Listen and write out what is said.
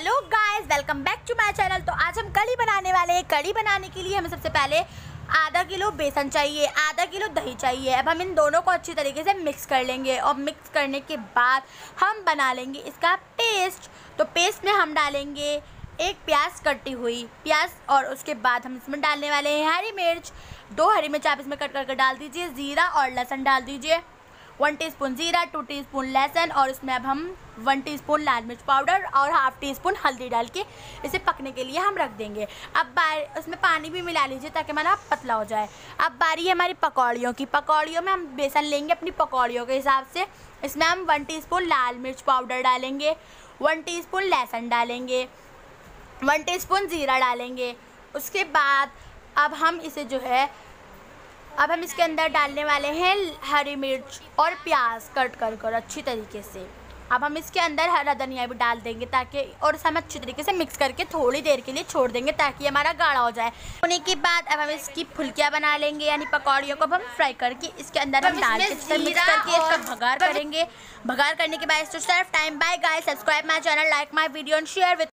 Hello guys welcome back to my channel तो आज हम कड़ी बनाने वाले हैं। कड़ी बनाने के लिए हमें सबसे पहले आधा किलो बेसन चाहिए, आधा किलो दही चाहिए। अब हम इन दोनों को अच्छी तरीके से मिक्स कर लेंगे और मिक्स करने के बाद हम बना लेंगे इसका पेस्ट तो पेस्ट में हम डालेंगे एक प्याज कटी हुई प्याज और उसके बाद हम इसमें डालने वाले हैं हरी मिर्च। दो हरी मिर्च आप इसमें कट करके डाल दीजिए, ज़ीरा और लहसुन डाल दीजिए। वन टीस्पून ज़ीरा, टू टीस्पून लहसुन और इसमें अब हम वन टीस्पून लाल मिर्च पाउडर और हाफ़ टी स्पून हल्दी डाल के इसे पकने के लिए हम रख देंगे। अब बार उसमें पानी भी मिला लीजिए ताकि हमारा पतला हो जाए। अब बारी है हमारी पकौड़ियों की, पकौड़ियों में हम बेसन लेंगे अपनी पकौड़ियों के हिसाब से। इसमें हम वन टी लाल मिर्च पाउडर डालेंगे, वन टी लहसुन डालेंगे, वन टीस्पून ज़ीरा डालेंगे। उसके बाद अब हम इसे जो है अब हम इसके अंदर डालने वाले हैं हरी मिर्च और प्याज कट कर कर अच्छी तरीके से। अब हम इसके अंदर हरा धनिया भी डाल देंगे ताकि और इसे हम अच्छी तरीके से मिक्स करके थोड़ी देर के लिए छोड़ देंगे ताकि हमारा गाढ़ा हो जाए। होने के बाद अब हम इसकी फुल्कियाँ बना लेंगे यानी पकौड़ियों को अब हम फ्राई करके इसके अंदर हम डाल के मिक्स करके इसका भगार करेंगे। भगार करने के बाद इस time bye guys subscribe my channel like my video and share with